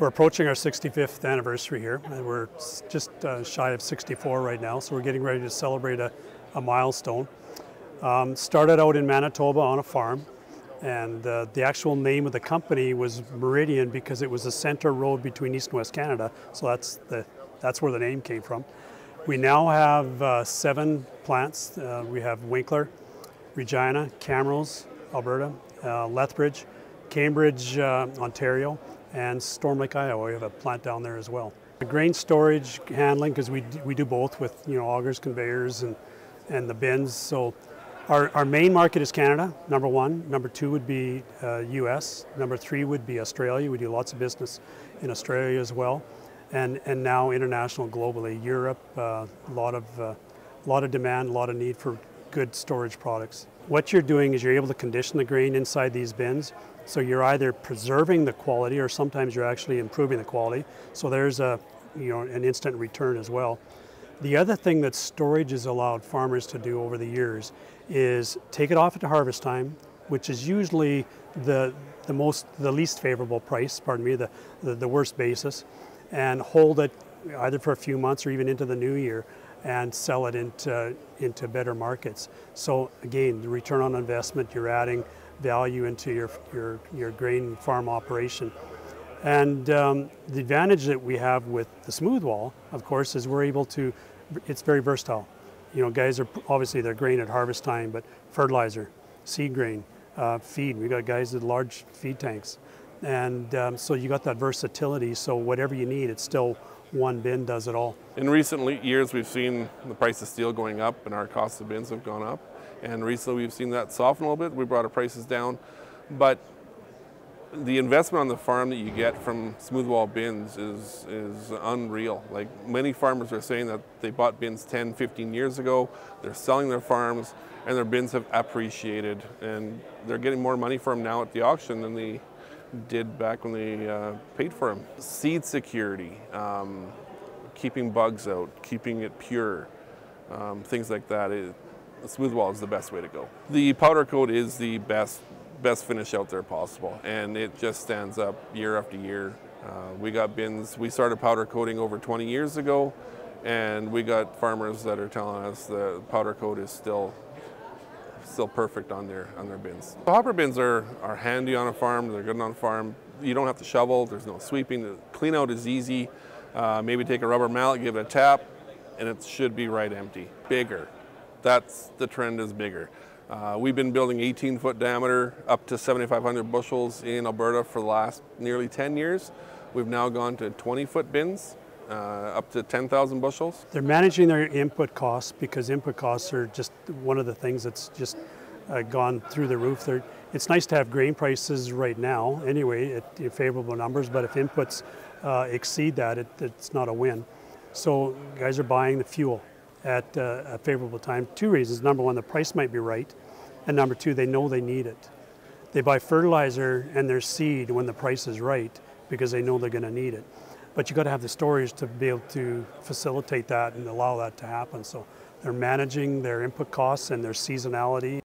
We're approaching our 65th anniversary here, and we're just uh, shy of 64 right now, so we're getting ready to celebrate a, a milestone. Um, started out in Manitoba on a farm, and uh, the actual name of the company was Meridian because it was the center road between East and West Canada, so that's, the, that's where the name came from. We now have uh, seven plants. Uh, we have Winkler, Regina, Camrose, Alberta, uh, Lethbridge, Cambridge, uh, Ontario, and Storm Lake, Iowa. We have a plant down there as well. The grain storage handling, because we, we do both with you know augers, conveyors, and, and the bins. So our, our main market is Canada, number one. Number two would be uh, US. Number three would be Australia. We do lots of business in Australia as well. And, and now international globally. Europe, uh, a lot of, uh, lot of demand, a lot of need for good storage products. What you're doing is you're able to condition the grain inside these bins. So you're either preserving the quality or sometimes you're actually improving the quality. So there's a, you know, an instant return as well. The other thing that storage has allowed farmers to do over the years is take it off at the harvest time, which is usually the, the most, the least favorable price, pardon me, the, the, the worst basis, and hold it either for a few months or even into the new year and sell it into, into better markets. So again, the return on investment, you're adding value into your, your, your grain farm operation. And um, the advantage that we have with the smooth wall, of course, is we're able to, it's very versatile. You know, guys are obviously they're grain at harvest time, but fertilizer, seed grain, uh, feed. We got guys with large feed tanks. And um, so you got that versatility. So whatever you need, it's still one bin does it all. In recent years, we've seen the price of steel going up and our cost of bins have gone up. And recently we've seen that soften a little bit. We brought our prices down. But the investment on the farm that you get from smooth wall bins is, is unreal. Like many farmers are saying that they bought bins 10, 15 years ago, they're selling their farms and their bins have appreciated and they're getting more money for them now at the auction than they did back when they uh, paid for them. Seed security, um, keeping bugs out, keeping it pure, um, things like that. It, smooth wall is the best way to go. The powder coat is the best best finish out there possible and it just stands up year after year. Uh, we got bins, we started powder coating over 20 years ago and we got farmers that are telling us the powder coat is still still perfect on their on their bins. The hopper bins are, are handy on a farm, they're good on a farm. You don't have to shovel, there's no sweeping, the clean out is easy. Uh, maybe take a rubber mallet, give it a tap, and it should be right empty. Bigger, that's the trend is bigger. Uh, we've been building 18 foot diameter up to 7,500 bushels in Alberta for the last nearly 10 years. We've now gone to 20 foot bins, uh, up to 10,000 bushels. They're managing their input costs because input costs are just one of the things that's just uh, gone through the roof. They're, it's nice to have grain prices right now anyway at, favorable numbers, but if inputs uh, exceed that, it, it's not a win. So guys are buying the fuel at uh, a favorable time. Two reasons. Number one, the price might be right. And number two, they know they need it. They buy fertilizer and their seed when the price is right because they know they're going to need it. But you've got to have the storage to be able to facilitate that and allow that to happen. So they're managing their input costs and their seasonality.